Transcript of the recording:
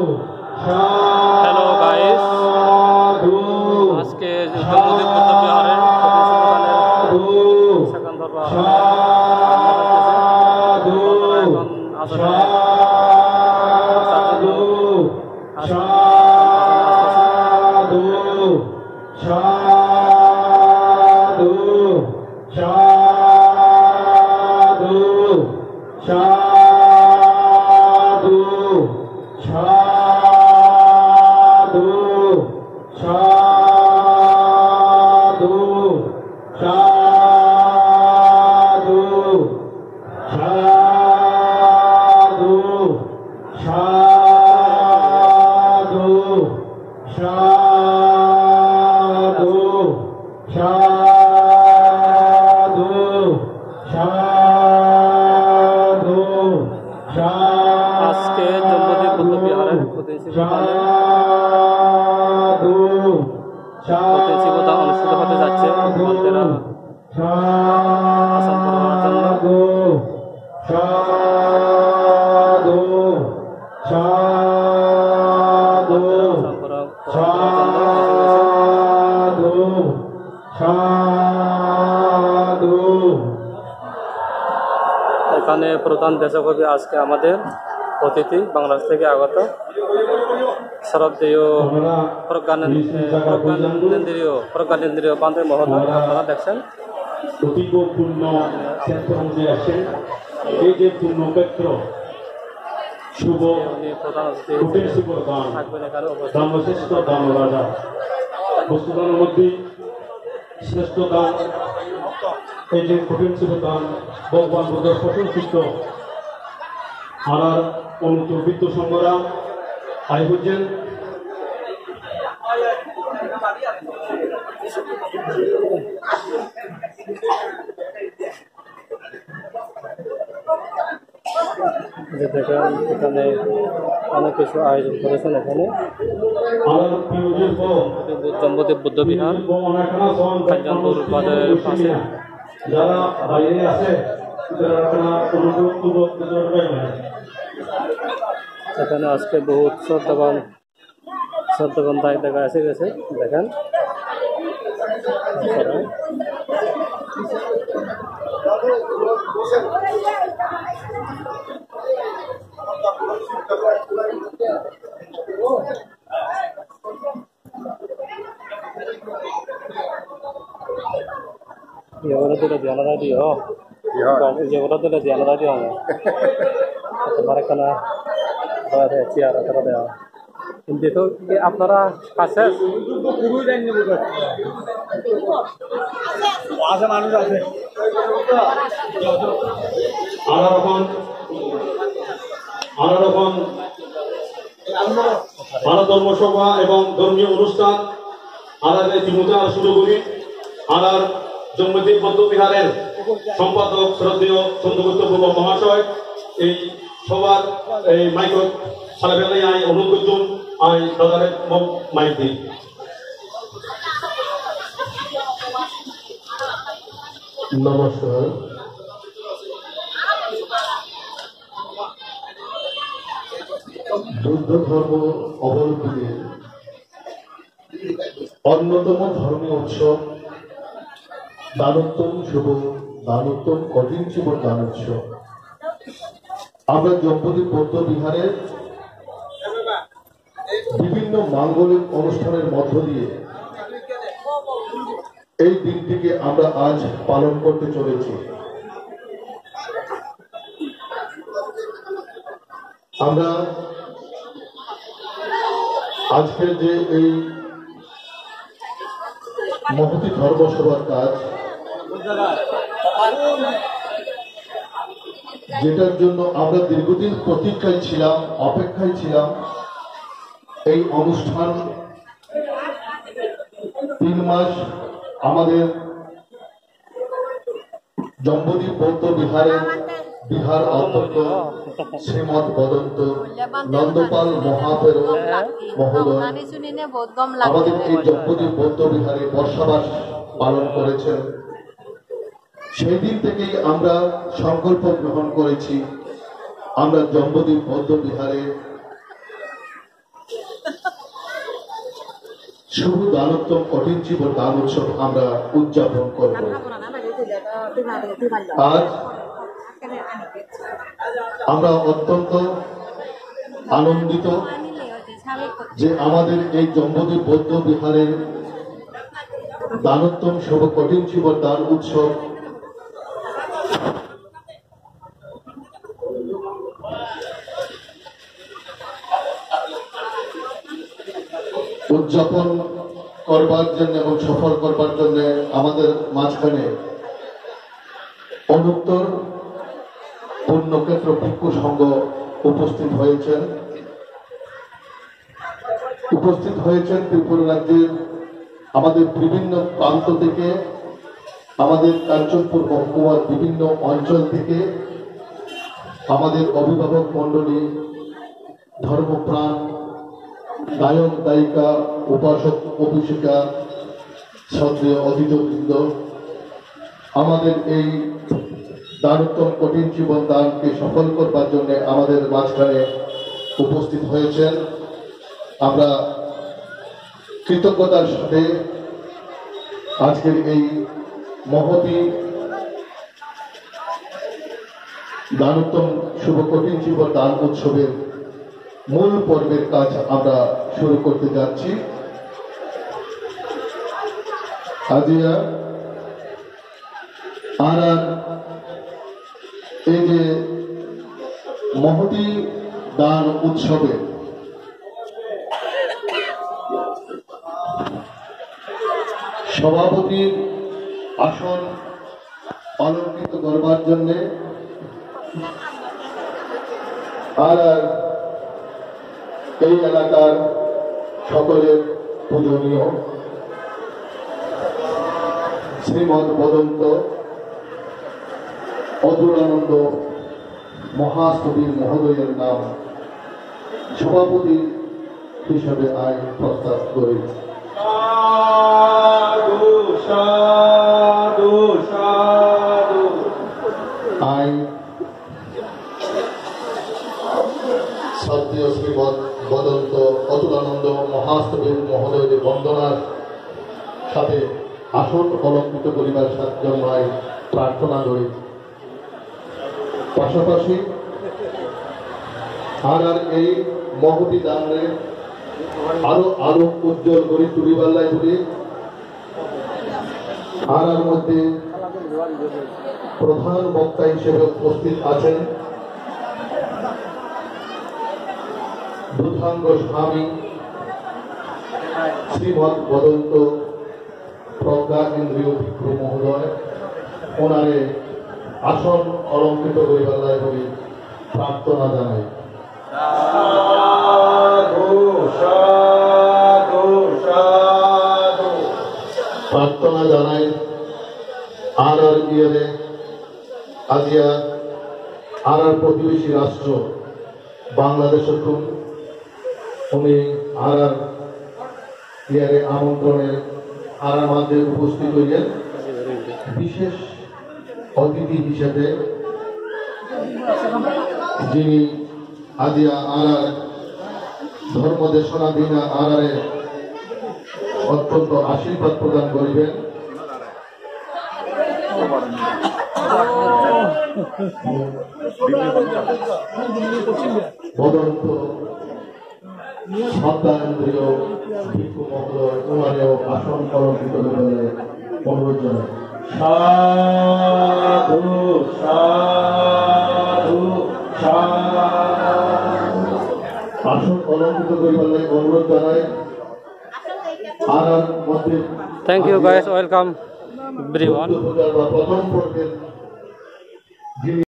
Hello guys Assam করা- করার জন্য এখানে প্রধান দেশকবি আজকে আমাদের অতিথি বাংলাদেশ থেকে আগত শ্রদ্ধেয় প্রজ্ঞানেন্দ্রীয় প্রজ্ঞানেন্দ্রীয় বান্ধব মহোদয় আপনারা দেখছেন। অতীবপূর্ণ ক্ষেত্র অনুযায়ী আসেন। এই যে পূর্ণক্ষেত্র শুভ কুটির শুভ দান। দানশ্রেষ্ঠ দান রাজা বস্তুদানের মধ্যে শ্রেষ্ঠ দান, এই যে কঠিন শুভ দান, ভগবান বুদ্ধের প্রশংসিত আর অনুচবিত্ত সংগ্রাম আই হচ্ছেন যে দেখেন এখানে অনেক কিছু আয়োজন করেছেন এখানে। আর প্রিয়দের বুদ্ধ বিহার কাঞ্চনপুর বাজারের পাশে। আছে এখানে আজকে বহুত শ্রদ্ধাবান শ্রদ্ধাবান দায় দেখা এসে গেছে দেখেন। iyo jawladda diyaanadaadi মারেখানা চেয়ার তারা দেওয়া কিন্তু তো আপনারা আছে ভারত ধর্মসভা এবং ধর্মীয় অনুষ্ঠান আলাদা ইতিমধ্যে শুরু করি আলার জন্মদিন বৌদ্ধ বিহারের সম্পাদক শ্রদ্ধেয় চন্দ্রগুপ্ত পূর্ব মহাশয়, এই সবার এই মাইক সারাবেলাই আই অনুরোধ আই দাদারে মাইক দিই নমস্কার। বুদ্ধ ধর্ম অবলম্বীদের অন্যতম ধর্মীয় উৎসব দানোত্তম শুভ দানোত্তম কঠিন শুভ দান উৎসব আমরা জম্পতি বৌদ্ধ বিহারের বিভিন্ন মাঙ্গলিক অনুষ্ঠানের মধ্য দিয়ে এই দিনটিকে আমরা আজ পালন করতে চলেছি। আমরা আজকের যে এই মহতি ধর্মসভার কাজ যেটার জন্য আমরা দীর্ঘদিন প্রতীক্ষায় ছিলাম, অপেক্ষায় ছিলাম। এই অনুষ্ঠান তিন মাস আমাদের জম্বুদ্বীপ বৌদ্ধ বিহারের বিহার অধ্যক্ষ শ্রীমৎ বদন্ত, নন্দপাল মহাপের আমাদের এই জম্বুদ্বীপ বৌদ্ধ বিহারে বর্ষাবাস পালন করেছেন। সেই দিন থেকেই আমরা সংকল্প গ্রহণ করেছি। আমরা জম্বুদ্বীপ বৌদ্ধ বিহারে শুভ দানোত্তম কঠিন জীবন দান উৎসব আমরা উদযাপন করব। আজ আমরা অত্যন্ত আনন্দিত যে আমাদের এই জম্বুদ্বীপ বৌদ্ধ বিহারের দানোত্তম শুভ কঠিন জীবন দান উৎসব উদযাপন করবার জন্য এবং সফল করবার জন্য আমাদের মাঝখানে অনুত্তর পুণ্যক্ষেত্র ভিক্ষু সংঘ উপস্থিত হয়েছেন। উপস্থিত হয়েছেন ত্রিপুরা রাজ্যের আমাদের বিভিন্ন প্রান্ত থেকে, আমাদের কাঞ্চনপুর মহকুমার বিভিন্ন অঞ্চল থেকে, আমাদের অভিভাবক মণ্ডলী, ধর্মপ্রাণ গায়ক, গায়িকা, উপাসক, অভিষেকা শ্রদ্ধেয় অতিথবৃন্দ আমাদের এই দানোত্তম কঠিন জীবন দানকে সফল করবার জন্য আমাদের মাঝখানে উপস্থিত হয়েছেন। আমরা কৃতজ্ঞতার সাথে আজকের এই মহতি দানোত্তম শুভ কঠিন জীবন দান উৎসবের মূল পর্বের কাজ আমরা শুরু করতে যাচ্ছি। আর আর এই যে মহতি দান উৎসবে। সভাপতির আসন অলঙ্কৃত করবার জন্যে আর আর এই এলাকার সকলের পূজনীয়। শ্রীমদ বদন্ত অদূরানন্দ মহাস্তবীর মহোদয়ের নাম সভাপতি হিসাবে আয় প্রস্তাব করি। সাধু সাধু সাধু। বন্দনার সাথে আসন অলঙ্কৃত করিবার জন্য প্রার্থনা করি। পাশাপাশি আর আর এই মহতি দানে আরও আরও উজ্জ্বল করি তুলিবার লাইব্রেরি আর আর মধ্যে প্রধান বক্তা হিসেবে উপস্থিত আছেন দুধাঙ্গ স্বামী শ্রীমদ বদন্ত প্রজ্ঞা কেন্দ্রীয় ভিক্ষু মহোদয় ওনারে আসন অলঙ্কৃত করিবার লাইব্রেরি প্রার্থনা জানাই। প্রার্থনা জানাই আর আর ইয়ারে আজিয়া আর আর প্রতিবেশী রাষ্ট্র বাংলাদেশের উনি আর আর ইয়ারে আমন্ত্রণে আর মাঝে উপস্থিত হইলেন বিশেষ অতিথি হিসেবে যিনি আজিয়া আর আর ধর্ম দেশনাধীন আর অত্যন্ত আশীর্বাদ প্রদান করিবেন। বদন্ত সন্তানেন্দ্রীয় ভিক্ষু মহোদয় কুমারেও আসন অলঙ্কৃত বলে অনুরোধ জানাই সাধু সাধু আসন অলঙ্কৃত করিবার অনুরোধ জানাই Thank you guys. Welcome everyone. প্রথম